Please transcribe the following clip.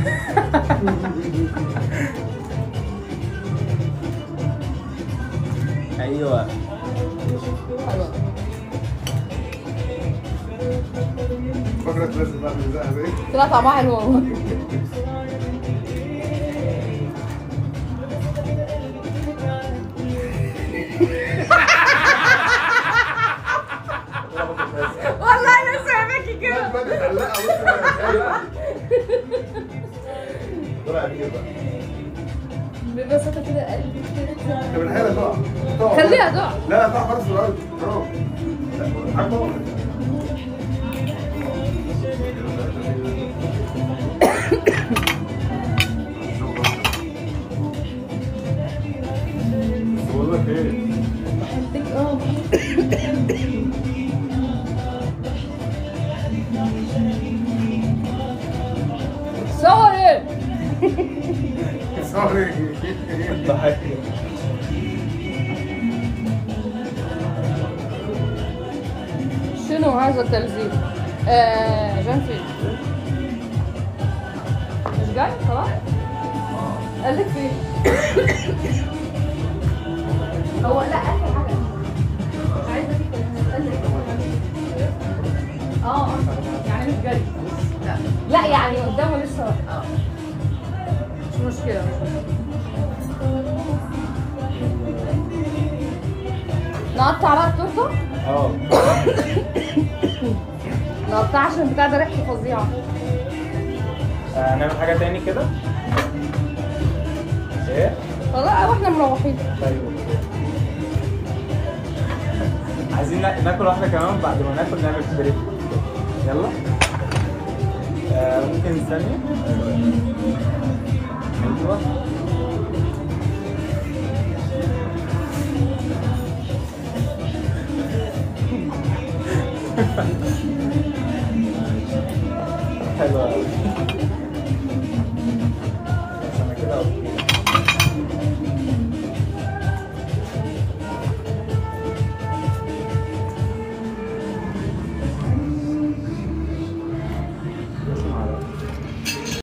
أيوه. فكرة لازم زي طلع طعمها حلو والله. والله أنا سامعكي كده طلع كده بقى. ببساطة كده قلبي كده. طب الحالة تقع. تقع. خليها تقع. لا تقع خالص في الأرض حرام تقع بقول لك إيه؟ اديك آه سوري سوري شنو هذا التلزيق؟ آه جان فين؟ مش جاي خلاص؟ قال لك فين؟ هو لا اخر حاجة مش عايزه آه يعني مش جاي لا لا يعني قدامه لسه آه مشكلة. مش مشكله نقطع بقى التورتة؟ آه. نقطع عشان البتاع ده ريحته فظيعة. آه، نعمل حاجة تاني كده؟ إيه؟ خلاص وإحنا مروحين. طيب. عايزين نا- ناكل واحدة كمان بعد ما ناكل نعمل بريك يلا. آه ممكن 太乱了，上面看到。